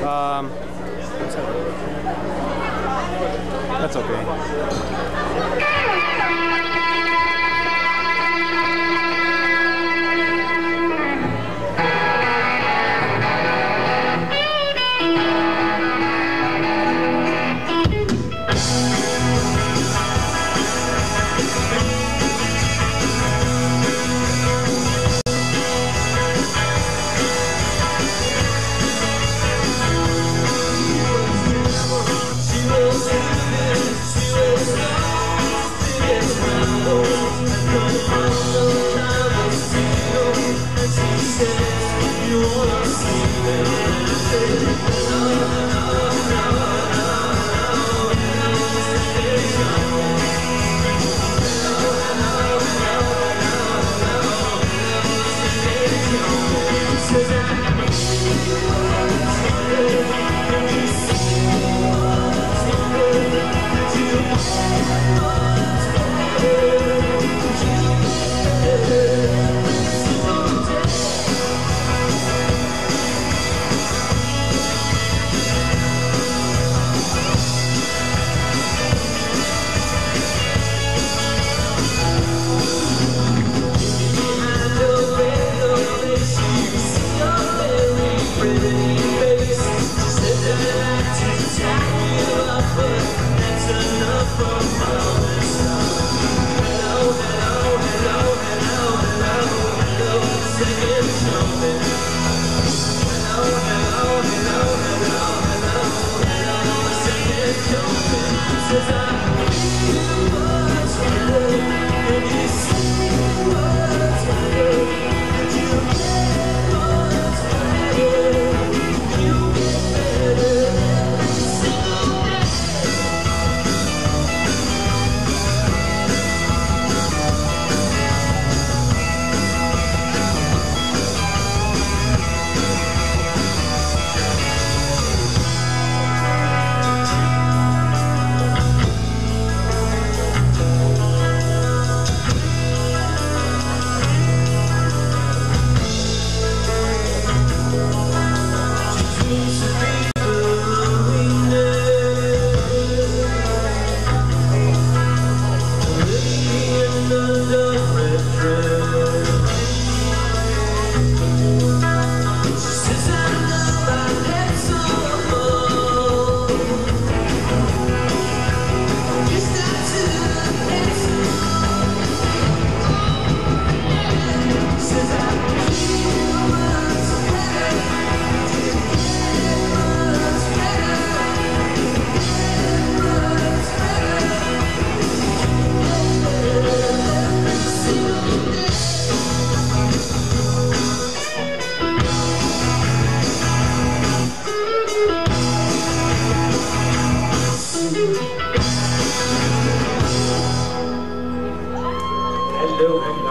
Um, that's okay. Says Bill and